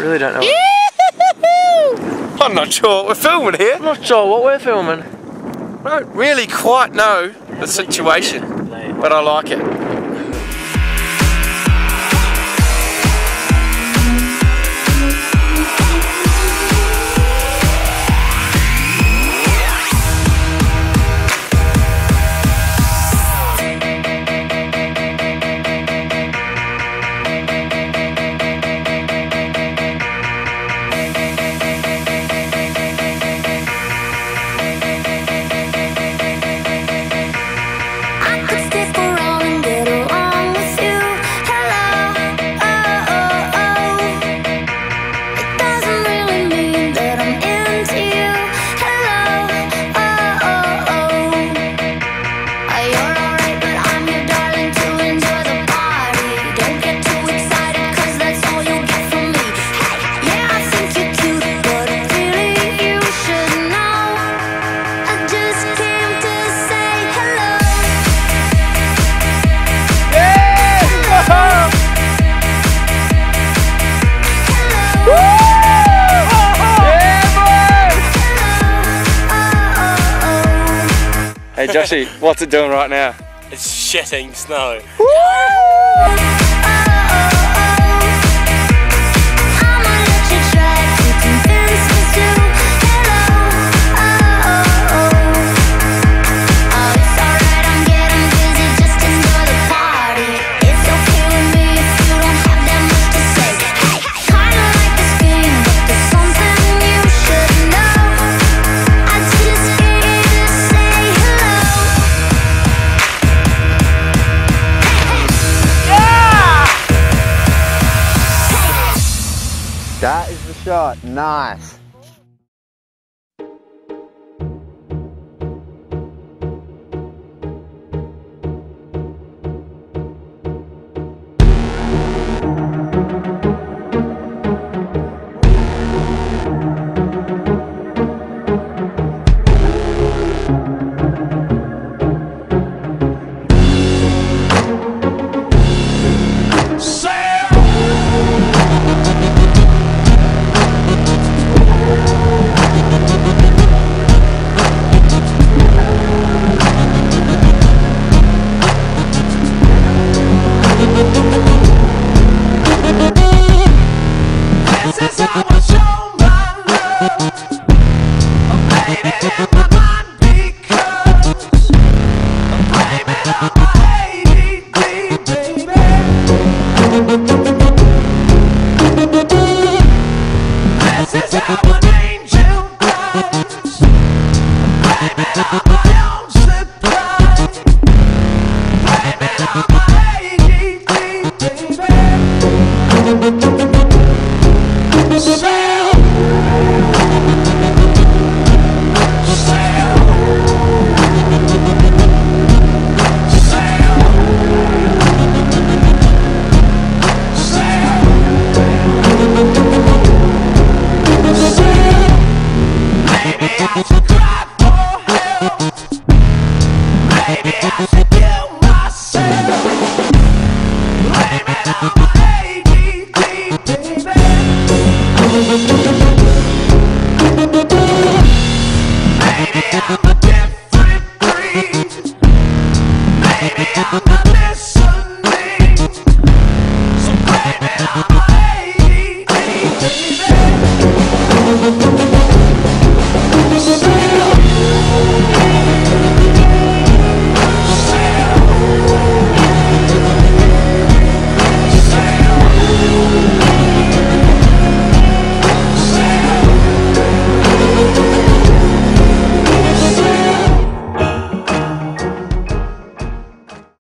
Really don't know. I'm not sure what we're filming here. I'm not sure what we're filming. I don't really quite know the situation, but I like it. Hey Joshy, what's it doing right now? It's shitting snow. shot. Nice. That is the shot. Nice. Baby